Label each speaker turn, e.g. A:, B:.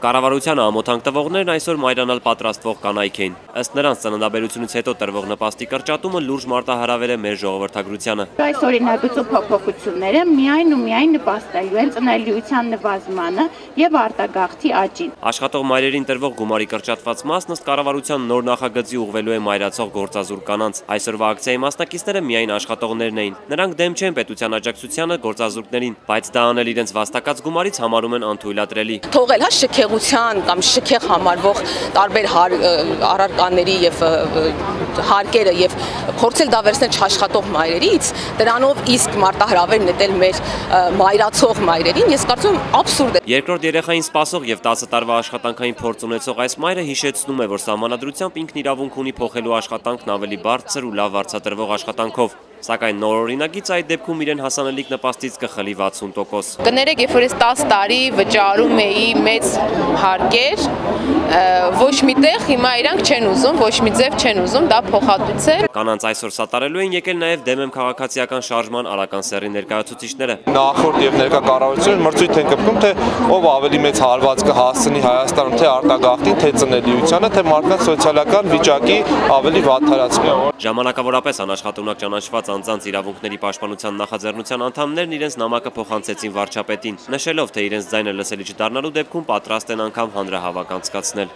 A: Կառավարությանը ամոթանք տվողներն այսօր մայրանալ պատրաստվող կանայք էին։ Ըստ նրանց ծննդաբերությունից հետո տրվող նպաստի կրճատումը լուրջ մարտահրավեր է մեր ժողովրդագրությանը։
B: Այս օրինագծու փոփոխությունները միայն ու միայն նպաստելու են ծնելիության նվազմանը եւ արտագաղթի աճին։
A: Աշխատող մայրերին տրվող գումարի կրճատված մասն ըստ կառավարության նոր նախագծի ուղղվելու է մայրացող գործազուրկ կանանց։ Այսօրվա ակցիայի մասնակիցները միայն աշխատողներն էին։ Նրանք դեմ չեն պետության աջակցությանը գործազուրկներին, բայց դա անել իրենց վաստակած գումարից համարում են անթույլատրելի։
C: Թողել հա շքեղության կամ շքեղ համարվող տարբեր առարկաների եւ հարկերը եւ փորձել դա վերցնել չաշխատող մայրերից, դրանով իսկ մարտահրավեր նետել մեր մայրացող մայրերին, ես կարծում եմ абսուրդ է։
A: Երկրորդ երեխային սպասող եւ 10 տարվա աշխատանքային փորձ ունեցող այս մայրը հիշեցնում է, որ սահմանադրությամբ ինքն իրավունք ունի փոխելու աշխատանքն ավելի բարձր ու լավ վարձատրվող աշխատանքով։ Սակայն նոր օրինագիծ այդ դեպքում իրեն հասանելիք նպաստից կխլի 60%։
D: Կներեք, երբ որ ես 10 տարի վճարում էի մեծ հարկեր, ոչ միտեղ հիմա իրանք չեն ուզում, ոչ մի ձև չեն ուզում դա փոխհատուցել։
A: Կանանց այսօր սատարելու են եկել նաև դեմեմ քաղաքացիական շարժման արական սերի ներկայացուցիչները։
E: Նախորդ եւ ներկա կառավարությունը մրցույթ են կպկում, թե ով ավելի մեծ հարված կհասցնի Հայաստանում, թե արտագաղթին, թե ծնելիությանը, թե մարդկանց սոցիալական վիճակի ավելի վատթարացումը։
A: Ժամանակավորապես անաշխատունակ ճանաչված անձանց իրավունքների պաշտպանության նախաձեռնության անդամներն իրենց նամակը փոխանցեցին վարչապետին, նշելով, թե իրենց ձայնը լսելի չդառնալու դեպքում պատրաստ են անգամ հանրահավաք անցկացնել։